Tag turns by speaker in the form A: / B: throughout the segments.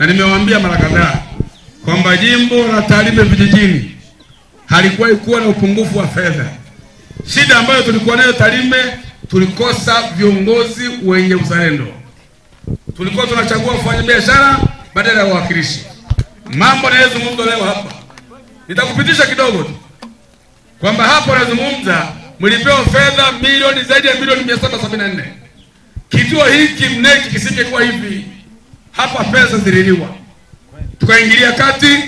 A: na nimewaambia mara kadhaa kwamba jimbo la Tarime vijijini halikuwahi kuwa na upungufu wa fedha. Shida ambayo tulikuwa nayo Tarime, tulikosa viongozi wenye uzalendo. Tulikuwa tunachagua wafanyabiashara badala ya wawakilishi. Mambo yanayozungumzwa leo hapa, nitakupitisha kidogo tu kwamba hapo nazungumza, mlipewa fedha milioni zaidi ya milioni 774. Kituo hiki mneki kisingekuwa hivi, hapa pesa zililiwa, tukaingilia kati,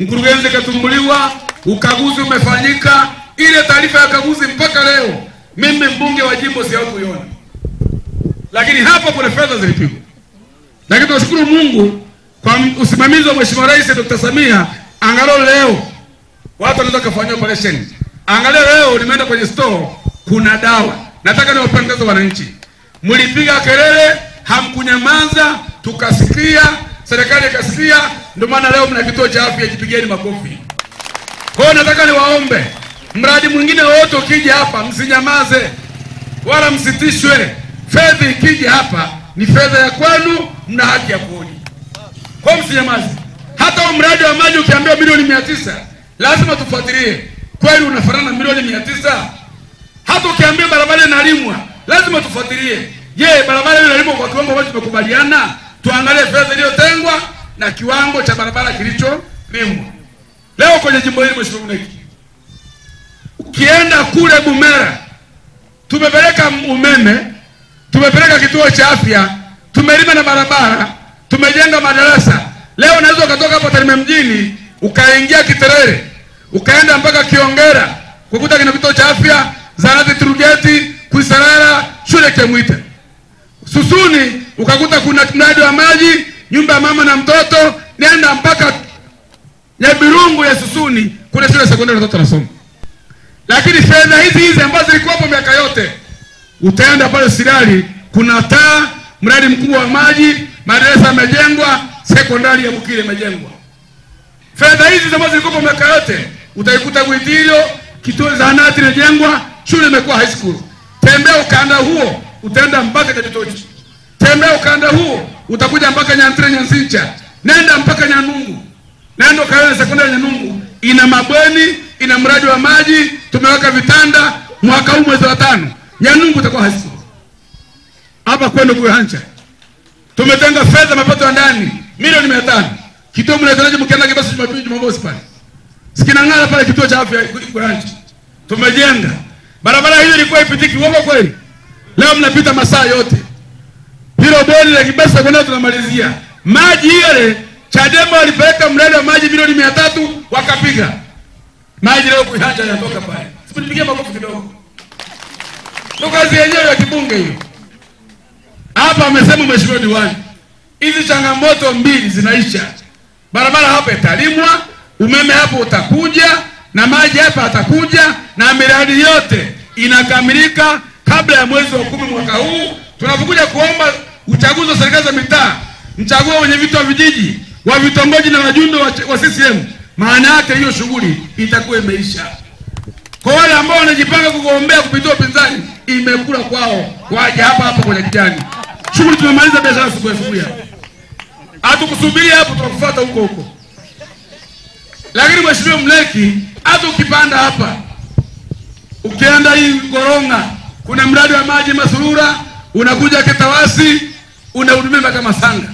A: mkurugenzi katumbuliwa, ukaguzi umefanyika. Ile taarifa ya ukaguzi mpaka leo mimi mbunge wa jimbo sijawahi kuiona, lakini hapa kuna fedha zilipigwa. Lakini tunashukuru Mungu kwa usimamizi wa Mheshimiwa Rais Dr. Samia, angalau leo watu wanaweza kufanya operation. Angalau leo nimeenda kwenye store kuna dawa. Nataka niwapongeze wananchi, mlipiga kelele, hamkunyamaza, tukasikia, serikali ikasikia, ndio maana leo mna kituo cha afya, jipigeni makofi. Kwa hiyo nataka niwaombe, mradi mwingine wote ukija hapa, msinyamaze wala msitishwe. Fedha ikija hapa ni fedha ya kwenu, mna haki ya kuoni. Kwa hiyo msinyamaze. Hata mradi wa maji ukiambiwa milioni mia tisa lazima tufuatilie, kweli unafanana na milioni mia tisa? Hata ukiambia barabara inalimwa lazima tufuatilie, je, barabara hiyo inalimwa kwa kiwango ambacho tumekubaliana? Tuangalie fedha iliyotengwa na kiwango cha barabara kilicholimwa. Leo kwenye jimbo hili, mheshimiwa mneki, ukienda kule Bumera tumepeleka umeme, tumepeleka kituo cha afya, tumelima na barabara, tumejenga madarasa. Leo unaweza ukatoka hapo Tarime mjini ukaingia Kiterere ukaenda mpaka Kiongera kukuta kina kituo cha afya, zahanati Turugeti, Kuisarara, shule Kemwite. Susuni ukakuta kuna mradi wa maji, nyumba ya mama na mtoto, nenda mpaka Nyabirungu ya Susuni, kuna shule sekondari watoto wanasoma. Lakini fedha hizi hizi ambazo zilikuwepo miaka yote, utaenda pale Sirari, kuna taa, mradi mkubwa wa maji, madarasa yamejengwa, sekondari ya Bukire imejengwa. Fedha hizi ambazo zilikuwepo miaka yote, utaikuta Bwitirio, kituo zahanati imejengwa, shule imekuwa high school. Tembea ukanda huo, utaenda mpaka Kajitochi. Tembea ukanda huo, utakuja mpaka Nyantre Nyansincha, nenda mpaka Nyanungu, nenda ukaona sekondari ya Nyanungu ina mabweni, ina mradi wa maji, tumeweka vitanda. Mwaka huu mwezi wa tano Nyanungu itakuwa school. Hapa kwenda kuhancha tumetenga fedha mapato ya ndani milioni mia tano. Kituo mnaitonaje mkienda Kibasi Jumapili Jumamosi pale sikinang'ara pale kituo cha afya kuhancha tumejenga barabara hiyo, ilikuwa ipitiki. Uongo kweli? Leo mnapita masaa yote hilo bodi la Kibesa kwenda tunamalizia maji yale. Chadema walipeleka mradi wa maji milioni mia tatu wakapiga maji, leo kuihanja yanatoka pale. Sipigie makofi kidogo, ndo kazi yenyewe ya kibunge hiyo. Hapa amesema mheshimiwa diwani, hizi changamoto mbili zinaisha. Barabara hapa italimwa, umeme hapo utakuja, na maji hapa atakuja, na miradi yote inakamilika kabla ya mwezi wa kumi mwaka huu. Tunapokuja kuomba uchaguzi wa serikali za mitaa, mchague wenye viti wa vijiji, wa vitongoji na wajumbe wa, CCM, maana yake hiyo shughuli itakuwa imeisha. Kwa wale ambao wanajipanga kugombea kupitia upinzani, imekula kwao, waje hapa hapa kwenye kijani. Shughuli tumemaliza, biashara asubuhi asubuhi hapa, hatukusubiri hapo, tunakufuata huko huko. Lakini mheshimiwa Mleki, hata ukipanda hapa ukienda hii Goronga, kuna mradi wa maji Masurura, unakuja Kitawasi, unahudumia mpaka Masanga.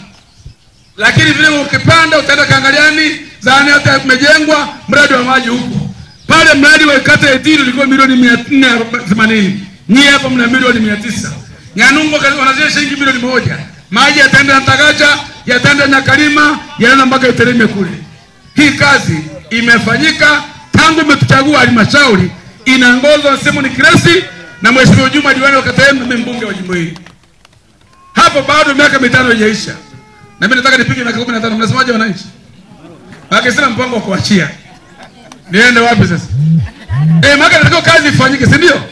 A: Lakini vile ukipanda utaenda Kangaliani, zahanati imejengwa, mradi wa maji huko pale. Mradi wa kata ya Itiri ulikuwa milioni mia nne themanini nyie hapa mna milioni mia tisa Nyanungo wanazia shilingi milioni moja Maji yataenda na Tagacha, yataenda na Kalima, yanaenda mpaka Itereme kule. Hii kazi imefanyika tangu umetuchagua halmashauri, inaongozwa na Simon Kiresi na Mheshimiwa Juma diwani wa kata yenu, mbunge wa jimbo hili. Hapo bado miaka mitano haijaisha, na mimi nataka nipige miaka 15. Mnasemaje wananchi? Akisema mpango wa kuachia, niende wapi sasa? Eh, maana nataka kazi ifanyike, si ndio?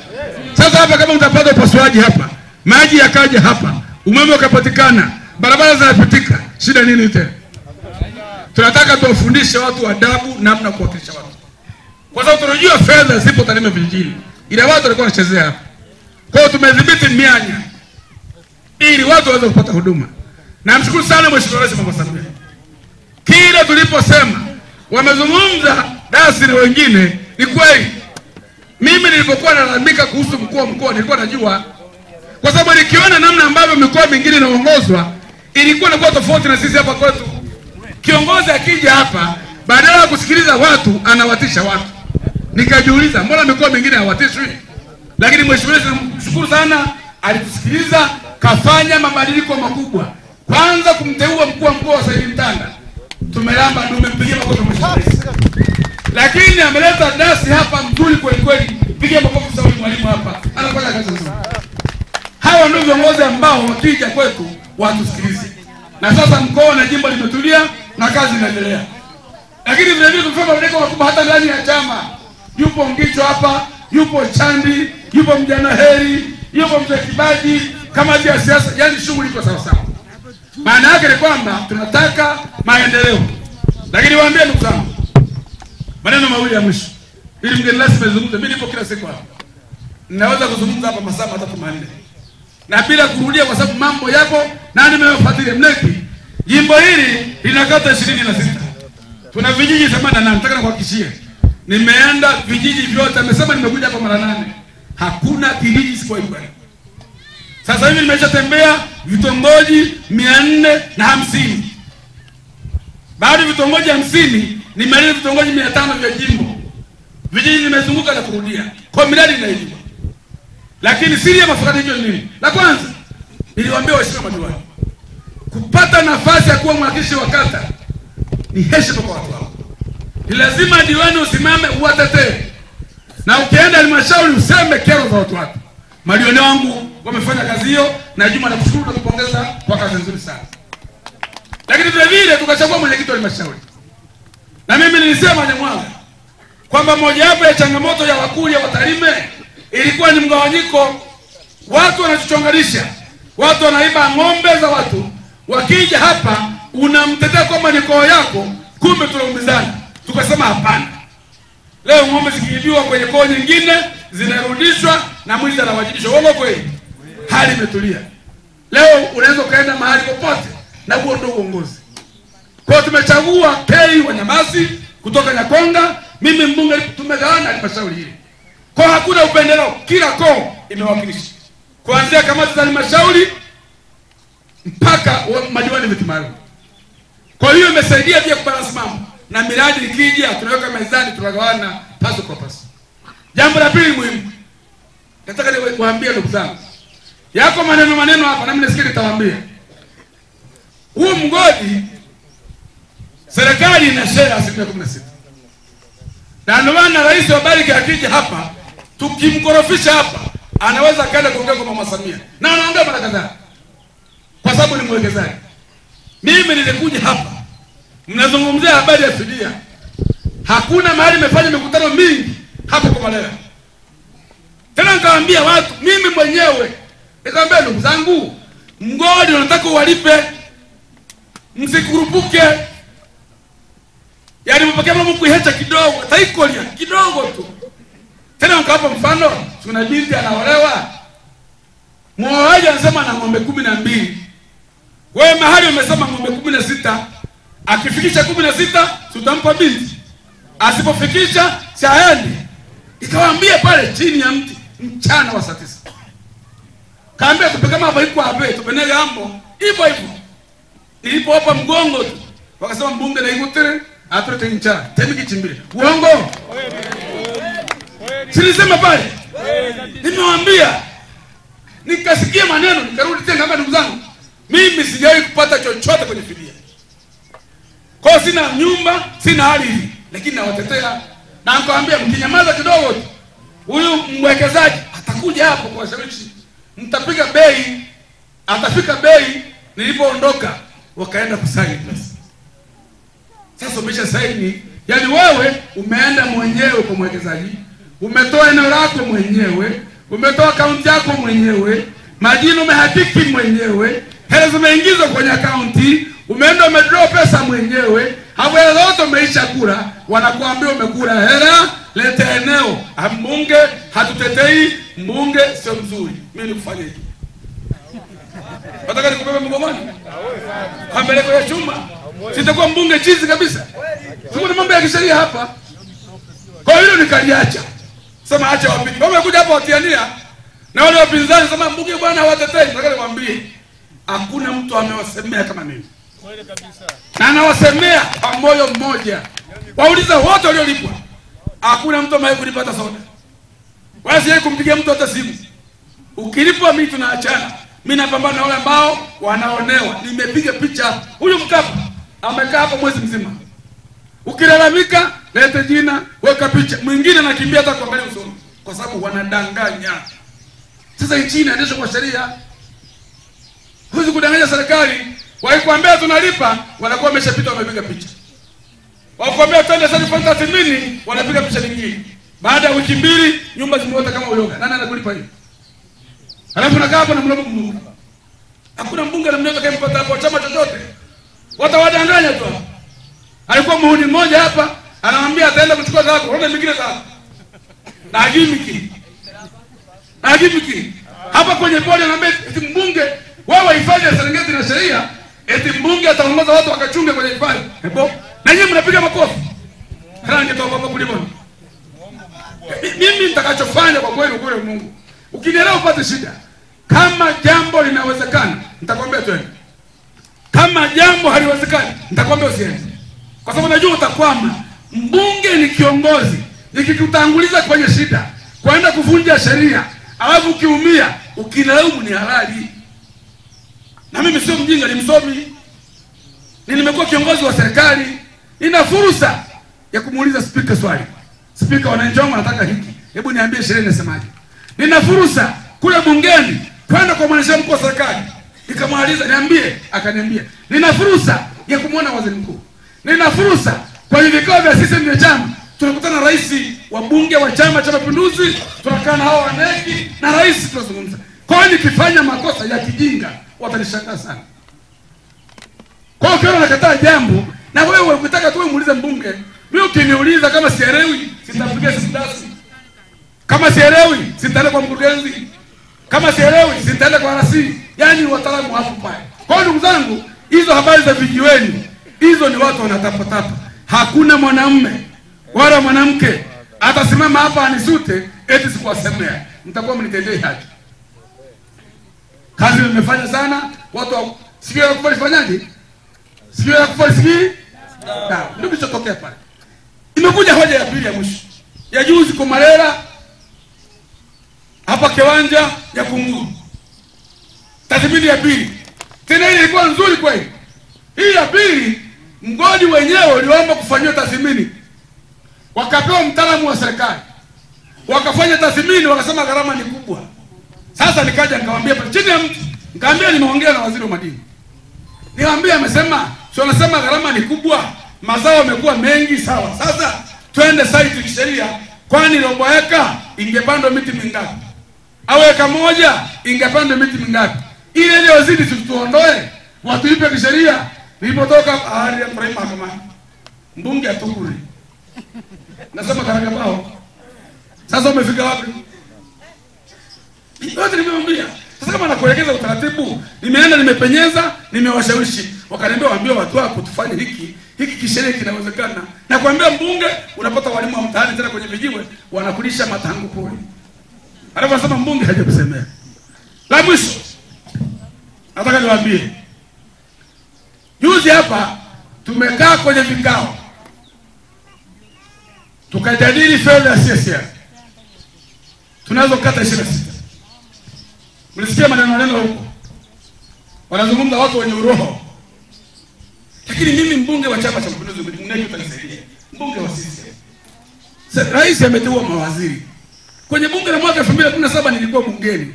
A: Sasa hapa kama utapata upasuaji hapa, maji yakaja hapa, umeme ukapatikana, barabara zinapitika, shida nini tena? Tunataka tuwafundishe watu adabu, namna kuwakilisha watu, kwa sababu tunajua fedha zipo Tarime vijijini, ila watu walikuwa wanachezea hapa. Kwa hiyo tumedhibiti mianya ili watu waweze kupata huduma. Namshukuru sana Mheshimiwa Rais Mama Samia, tuliposema wamezungumza dasi na wengine, ni kweli. Mimi nilipokuwa nalalamika kuhusu mkuu wa mkoa nilikuwa najua, kwa sababu nikiona namna ambavyo mikoa mingine inaongozwa ilikuwa inakuwa tofauti na sisi hapa kwetu. Kiongozi akija hapa, badala ya kusikiliza watu anawatisha watu. Nikajiuliza, mbona mikoa mingine hawatishwi? Lakini mheshimiwa, namshukuru sana, alitusikiliza, kafanya mabadiliko makubwa. Kwanza kumteua mkuu wa mkoa wa Saidi Mtanda, tumelamba ndio umempigia makofi mheshimiwa rais. Lakini ameleta dasi hapa mzuri kweli kweli, pigia makofi Sauli mwalimu hapa, anafanya kazi nzuri. Hawa ndio viongozi ambao wakija kwetu watusikilize, na sasa mkoa na jimbo limetulia na kazi inaendelea. Lakini vile vile tumefanya mabadiliko makubwa hata ndani ya chama. Yupo Ngicho hapa, yupo Chandi, yupo Mjana Heri, yupo Mzee Kibaji, kamati ya siasa, yani shughuli iko sawa. Maana yake ni kwamba tunataka maendeleo. Lakini waambie ndugu zangu, maneno mawili ya mwisho, ili mgeni rasmi azungumze. Mimi nipo kila siku hapa, ninaweza kuzungumza hapa masaa matatu manne na bila kurudia, kwa sababu mambo yapo na nimewafuatilia. Mleki, jimbo hili lina kata ishirini na sita tuna vijiji themanini na nane. Nataka nikuhakikishie, nimeenda vijiji vyote. Amesema nimekuja hapa mara nane, hakuna kijiji sikuwahi kwenda. Sasa hivi nimeshatembea vitongoji mia nne na hamsini bado vitongoji hamsini nimaliza vitongoji mia tano vya jimbo. Vijiji nimezunguka na kurudia, kwa miradi inaijua. Lakini siri ya mafanikio ni nini? La kwanza niliwaambia waheshimiwa madiwani, kupata nafasi ya kuwa mwakilishi wa kata ni heshima kwa watu wao. Ni lazima diwani usimame uwatetee, na ukienda halmashauri useme kero za watu wako. Madiwani wangu wamefanya kazi hiyo, na Juma nakushukuru na kupongeza kwa kazi nzuri sana. Lakini vile vile tukachagua mwenyekiti wa halmashauri, na mimi nilisema Nyamwanga kwamba mojawapo ya changamoto ya Wakurya wa Tarime ilikuwa ni mgawanyiko, watu wanachochonganisha, watu wanaiba ng'ombe za watu, wakija hapa unamtetea kwamba ni koo yako, kumbe tunaumizana. Tukasema hapana, leo ng'ombe zikiibiwa kwenye koo nyingine zinarudishwa na mwizi anawajibishwa. Uongo kweli? Hali imetulia leo, unaweza ukaenda mahali popote, na huo ndio uongozi. Kwa hiyo tumechagua wa Wanyamasi kutoka Nyakonga, mimi mbunge, tumegawana halmashauri hili kwa hakuna upendeleo, kila koo imewakilisha kuanzia kamati za halmashauri mpaka madiwani viti maalum. Kwa hiyo imesaidia pia kubalansi mambo, na miradi ikija tunaweka mezani, tunagawana paso kwa paso. Jambo la pili muhimu, nataka niwaambie ndugu zangu, yako maneno maneno hapa, nami nasikia nitawaambia. Huu mgodi serikali ina share asilimia kumi na sita na ndio maana rais wa Bariki akija hapa tukimkorofisha hapa anaweza akaenda kuongea kwa mama Samia na anaongea mara kadhaa, kwa sababu ni mwekezaji. Mimi nilikuja hapa, mnazungumzia habari ya fidia, hakuna mahali imefanya mikutano mingi hapo kwa Malela. Tena nikawaambia watu, mimi mwenyewe. Nikamwambia, ndugu zangu, mgodi unataka uwalipe, msikurupuke. Yaani mpokea mambo kuihecha kidogo taikolia kidogo tu. Tena nikawapa mfano tuna binti anaolewa. Mwoaji anasema na ng'ombe kumi na mbili. Wewe mahali umesema ng'ombe kumi na sita akifikisha kumi na sita tutampa binti. Asipofikisha chaendi ikawaambia pale chini ya mti mchana wa saa tisa. Kaambia tupekama hapa iko abe tupenele ambo hivyo hivyo. Hapa mgongo tu wakasema mbunge na ikutere aturete ncha temi kichimbile uongo? Silisema pale? Nimewambia nikasikia maneno nikarudi tena kama ndugu zangu. Mimi sijawahi kupata chochote kwenye fidia. Kwao sina nyumba sina ardhi lakini nawatetea. Na nikawambia mkinyamaza kidogo tu huyu mwekezaji atakuja hapo kuwashawishi mtapiga bei atafika bei nilipoondoka wakaenda kusaini pesa. Sasa umesha saini, yaani wewe umeenda mwenyewe kwa mwekezaji, umetoa eneo lako mwenyewe, umetoa akaunti yako mwenyewe, majina umehakiki mwenyewe, hela zimeingizwa kwenye akaunti, umeenda umedraw pesa mwenyewe, hapo hela zote umeisha kula, wanakuambia umekula hela, leta eneo. Mbunge hatutetei, mbunge sio mzuri. Mimi nikufanyeje? Nataka nikubebe mgongoni, ambeleko ya chuma sitakuwa mbunge chizi kabisa. Sikuwa na mambo ya kisheria hapa, kwa hilo nikaliacha, sema acha wapige. Wamekuja hapa watiania na wale wapinzani, sema mbunge bwana hawatetei. Nataka niwaambie hakuna mtu amewasemea kama mimi, na anawasemea kwa moyo mmoja. Wauliza wote waliolipwa, hakuna mtu amewahi kunipata soda, wala sijawahi kumpigia mtu hata simu. Ukilipwa mimi tunaachana, mimi napambana na wale ambao wanaonewa. Nimepiga picha, huyu Mkapa amekaa hapo mwezi mzima. Ukilalamika lete jina, weka picha. Mwingine anakimbia hata kuangalia usoni, kwa sababu wanadanganya. Sasa nchi inaendeshwa kwa sheria, huwezi kudanganya serikali. Wakikwambia tunalipa, wanakuwa wameshapita, wamepiga picha. Wakikwambia twende sasa tufanye tathmini, wanapiga picha nyingine. Baada ya wiki mbili, nyumba zimeota kama uyoga. Nani anakulipa hiyo? Halafu nakaa hapo na mlomo mmoja. Hakuna mbunge na anamnaweza kampata hapo chama chochote. Watawadanganya tu. Alikuwa muhuni mmoja hapa, anamwambia ataenda kuchukua zako, unaona mingine zako. Na agimiki. Na agimiki. Hapa kwenye bodi anamwambia eti mbunge wewe ifanye Serengeti na sheria, eti mbunge ataongoza watu wakachunge kwenye hifadhi. Ebo, na nyinyi mnapiga makofi. Rangi hapo kulimoni. Mimi nitakachofanya kwa kweli ukule Mungu. Ukinielewa upate shida. Kama jambo linawezekana, nitakwambia twende. Kama jambo haliwezekani, nitakwambia usiende, kwa sababu najua utakwama. Mbunge ni kiongozi, nikikutanguliza kwenye shida, kwenda kuvunja sheria, alafu ukiumia, ukilaumu ni halali. Na mimi sio mjinga, ni msomi, ni nimekuwa kiongozi wa serikali, nina fursa ya kumuuliza spika swali. Spika, wananchi wangu wanataka hiki, hebu niambie sheria inasemaje? Nina fursa kule bungeni kwenda kwa mwanasheria mkuu wa serikali nikamwaliza, niambie. Akaniambia nina fursa ya kumwona waziri mkuu, nina fursa kwenye vikao vya CCM vya chama, tunakutana na rais wa bunge wa Chama cha Mapinduzi, tunakaa na hao wanegi na rais, tunazungumza. Kwa hiyo nikifanya makosa ya kijinga watanishangaa sana. Kwa hiyo ukiona nakataa jambo na wewe ukitaka tu muulize mbunge, mimi ukiniuliza kama sielewi, sitapiga sindasi. kama sielewi sitaenda kwa mkurugenzi, kama sielewi sitaenda kwa rasi. Yaani wataalamu hapo pale. Kwa hiyo ndugu zangu, hizo habari za vijiweni hizo ni watu wanatapatapa. Hakuna mwanamume wala mwanamke atasimama hapa anisute eti sikuwasemea. Mtakuwa mnitendee haki. Kazi nimefanya sana, watu wa- sikio ya fanyaje? Sikio ya kufanya sikii? Sawa, ndio kilichotokea pale. Imekuja hoja ya pili ya mwisho ya juzi kwa hapa kiwanja ya Kunguru, tathmini ya pili tena, ile ilikuwa nzuri kweli. Hii ya pili, mgodi wenyewe uliomba kufanyiwa tathmini, wakapewa mtaalamu wa serikali, wakafanya tathmini, wakasema gharama ni kubwa. Sasa nikaja nikamwambia chini ya mtu, nikamwambia nimeongea na waziri wa madini, nikamwambia amesema, si wanasema gharama ni kubwa, mazao yamekuwa mengi, sawa. Sasa twende site kisheria, kwani robo eka ingepandwa miti mingapi? au eka moja ingepandwa miti mingapi? Ile iliyozidi tutuondoe, watuipe kisheria. Nilipotoka ahadi ya Ibrahim mahakamani, mbunge atukuli, nasema Karagabao, sasa umefika wapi? Yote nimemwambia. Sasa kama nakuelekeza utaratibu, nimeenda nimepenyeza, nimewashawishi, wakaniambia waambie watu wako tufanye hiki hiki, kisheria kinawezekana. Na kuambia mbunge, unapata walimu wa mtaani tena kwenye vijiwe wanakulisha matangu kule, Alafu anasema mbunge hajakusemea. La mwisho nataka niwaambie, juzi hapa tumekaa kwenye vikao tukajadili fedha ya CSR tunazo kata ishirini na sita. Mlisikia maneno neno huko, wanazungumza watu wenye uroho, lakini mimi mbunge wa Chama cha Mapinduzi, utanisaidia, mbunge wa Sa- rais ameteua mawaziri kwenye bunge la mwaka 2017 nilikuwa bungeni,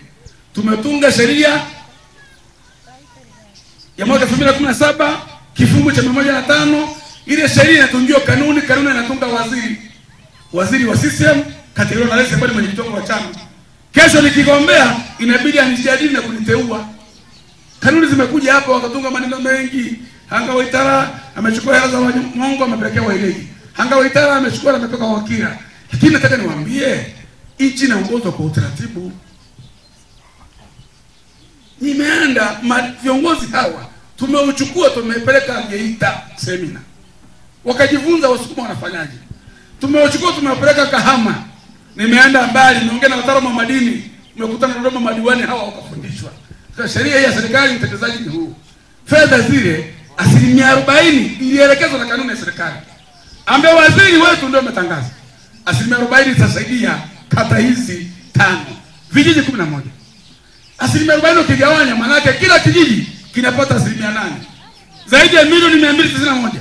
A: tumetunga sheria ya mwaka 2017 kifungu cha mia moja na tano. Ile sheria inatungiwa kanuni, kanuni inatunga waziri, waziri wa CCM kateuliwa na rais ambaye mwenyekiti wangu wa chama. Kesho nikigombea inabidi anijadili na kuniteua. Kanuni zimekuja hapa, wakatunga maneno mengi. Hanga Waitara amechukua hela za Mungu amepelekea Wailegi. Hanga Waitara amechukua na ametoka Wakira. Lakini nataka niwaambie nchi inaongozwa kwa utaratibu. Nimeenda viongozi hawa tumeuchukua tumepeleka Geita semina, wakajifunza Wasukuma wanafanyaje. Tumeuchukua tumepeleka Kahama, nimeenda mbali, nimeongea na wataalamu wa madini, nimekutana na Dodoma madiwani hawa wakafundishwa. Sheria ya serikali, utekelezaji ni huu. Fedha zile asilimia arobaini ilielekezwa na kanuni ya serikali, ambaye waziri wetu ndio umetangaza asilimia arobaini itasaidia kata hizi tano, vijiji kumi na moja. Asilimia arobaini ukigawanya, maanake kila kijiji kinapata asilimia nane, zaidi ya milioni mia mbili tisini na moja.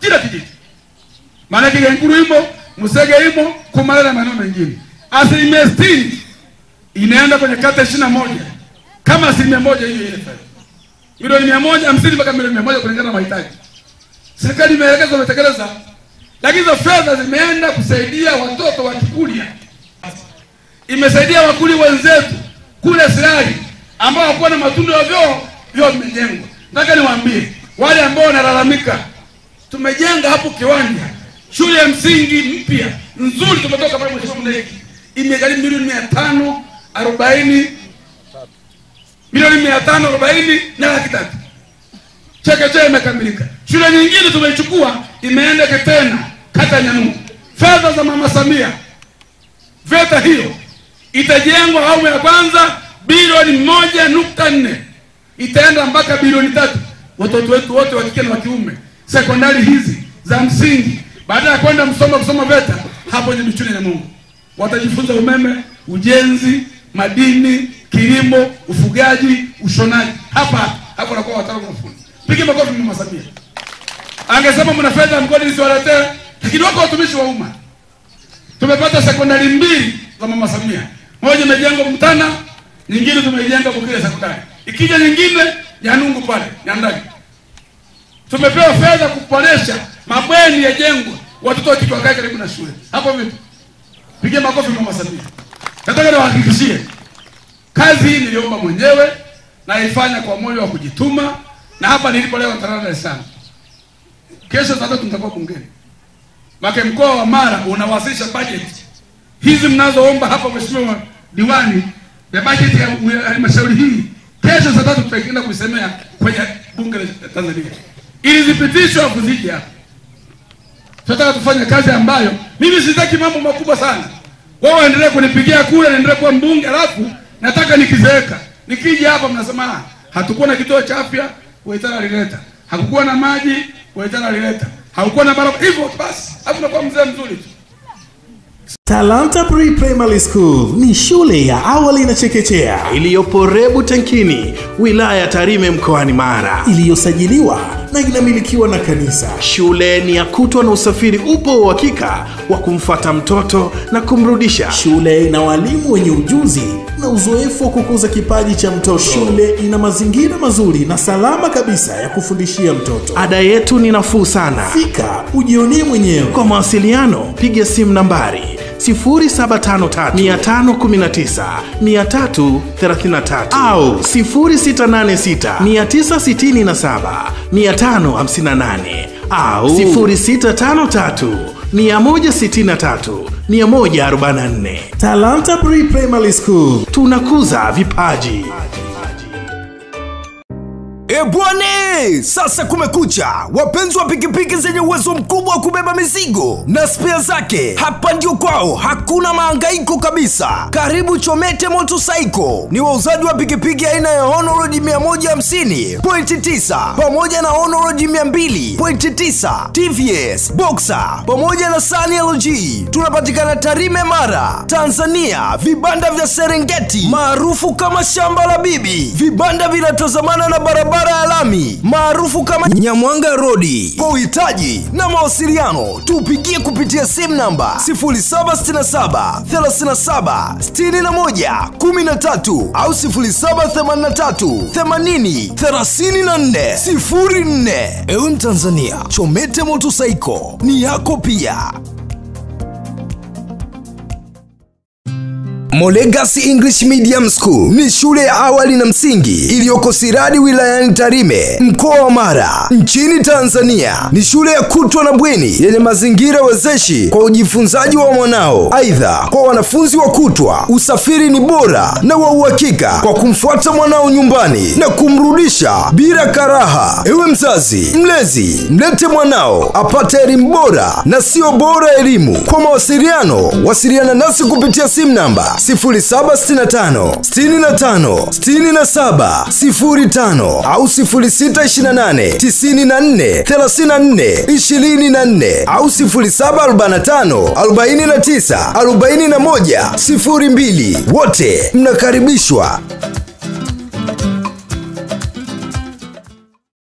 A: Kila kijiji. Maanake Genkuru imo, Musege imo, Kumale na maeneo mengine. Asilimia sitini inaenda kwenye kata ishirini na moja. Kama asilimia moja hiyo ile fedha milioni mia moja hamsini mpaka milioni mia moja kulingana na mahitaji. Serikali imeelekeza, imetekeleza, lakini hizo fedha zimeenda kusaidia watoto wa Kikurya, imesaidia wakuli wenzetu kule Sirari ambao hawakuwa na matundu ya vyoo, vyoo vimejengwa. Nataka niwaambie wale ambao wanalalamika, tumejenga hapo kiwanja shule ya msingi mpya nzuri, tumetoka pale Mneki, imegharimu milioni mia tano arobaini milioni mia tano arobaini na laki tatu. Chekechea imekamilika. Shule nyingine tumeichukua imeenda tena kata Nyanuu, Fedha za mama Samia, VETA hiyo itajengwa awamu ya kwanza bilioni moja nukta nne itaenda mpaka bilioni tatu. Watoto wetu wote wa kike na wa kiume sekondari hizi za msingi, baada ya kwenda Msoma kusoma VETA, hapo ni Michuni na Mungu watajifunza umeme, ujenzi, madini, kilimo, ufugaji, ushonaji. Hapa hapo nakuwa wataalamu wa Piga makofi mama Samia. Angesema mna fedha mgodi nisiwaletee, lakini wako watumishi wa umma. Tumepata sekondari mbili za mama Samia, moja imejengwa Mtana, nyingine tumeijenga Bukile sekondari, ikija nyingine ya Nungu pale ya ndani. Tumepewa fedha kuboresha mabweni yajengwe, watoto wa kike wakae karibu na shule. Hapo vipi? Piga makofi mama Samia. Nataka niwahakikishie kazi hii niliomba mwenyewe naifanya kwa moyo wa kujituma, na hapa nilipo leo nitalala Dar es Salaam. Kesho saa tatu nitakuwa bungeni. Make mkoa wa Mara unawasilisha bajeti hizi mnazoomba hapa, mheshimiwa diwani, ya bajeti ya halmashauri hii. Kesho saa tatu tutaenda kuisemea kwenye bunge la Tanzania ili zipitishwe au zije hapa. Tunataka tufanye kazi ambayo mimi sitaki mambo makubwa sana. Wao waendelee kunipigia kura, naendelee kuwa mbunge, alafu nataka nikizeeka nikija hapa mnasema ah, hatukuwa na kituo cha afya, Waitara alileta. Hakukuwa na maji, Waitara alileta. Hakukuwa na barabara, hivyo basi, alafu nakuwa mzee mzuri tu.
B: Talanta Pre Primary School ni shule ya awali na chekechea
C: iliyopo Rebu Tankini, wilaya ya Tarime mkoani Mara.
B: iliyosajiliwa na inamilikiwa na kanisa.
C: Shule ni ya kutwa na usafiri upo uhakika wa kumfata mtoto na kumrudisha.
B: Shule ina walimu wenye ujuzi na uzoefu wa kukuza kipaji cha mtoto. Shule ina mazingira mazuri na salama kabisa ya kufundishia mtoto.
C: Ada yetu ni nafuu sana.
B: Fika ujionee mwenyewe.
C: Kwa mawasiliano piga simu nambari 0753519333 au 0686967558 au 0653163144.
B: Talanta Pre Primary School.
C: Tunakuza vipaji.
D: E sasa kumekucha, wapenzi wa pikipiki zenye uwezo mkubwa wa kubeba mizigo na spia zake, hapa ndio kwao, hakuna maangaiko kabisa. Karibu Chomete Motorcycle, ni wauzaji wa pikipiki aina ya Honoroad 150 pointi 9 pamoja na Honoroad 200 pointi 9, TVS, Boxer. Pamoja na Sunny LG. Tunapatikana Tarime, Mara, Tanzania, vibanda vya Serengeti. Maarufu kama shamba la bibi. Vibanda vinatazamana na barabara ya lami maarufu kama Nyamwanga Rodi. Kwa uhitaji na mawasiliano, tupigie kupitia simu namba 0767 37 61 13 au 0783 80 34 04. Ewe Mtanzania, Chomete Motorcycle ni yako pia. Molegas English Medium School ni shule ya awali na msingi iliyoko Siradi wilayani Tarime, mkoa wa Mara, nchini Tanzania. Ni shule ya kutwa na bweni yenye mazingira wezeshi kwa ujifunzaji wa mwanao. Aidha, kwa wanafunzi wa kutwa, usafiri ni bora na wa uhakika kwa kumfuata mwanao nyumbani na kumrudisha bila karaha. Ewe mzazi, mlezi, mlete mwanao apate elimu bora na sio bora elimu. Kwa mawasiliano, wasiliana nasi kupitia simu namba 0765 65 67 05 au 0628 94 34 24 au 0745 49 41 02. Wote mnakaribishwa.